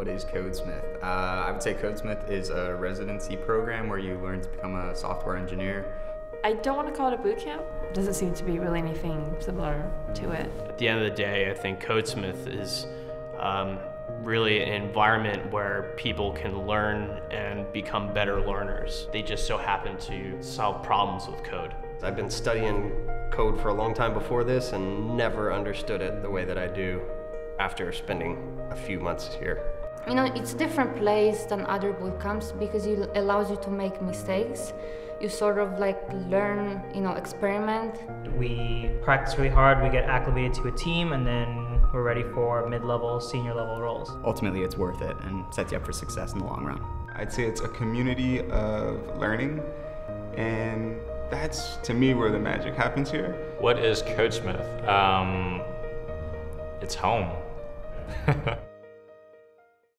What is Codesmith? Uh, I would say Codesmith is a residency program where you learn to become a software engineer. I don't want to call it a boot camp. It doesn't seem to be really anything similar to it. At the end of the day, I think Codesmith is um, really an environment where people can learn and become better learners. They just so happen to solve problems with code. I've been studying code for a long time before this and never understood it the way that I do after spending a few months here. You know, it's a different place than other boot camps because it allows you to make mistakes. You sort of like learn, you know, experiment. We practice really hard, we get acclimated to a team, and then we're ready for mid-level, senior level roles. Ultimately, it's worth it and sets you up for success in the long run. I'd say it's a community of learning, and that's to me where the magic happens here. What is Codesmith? Um, it's home.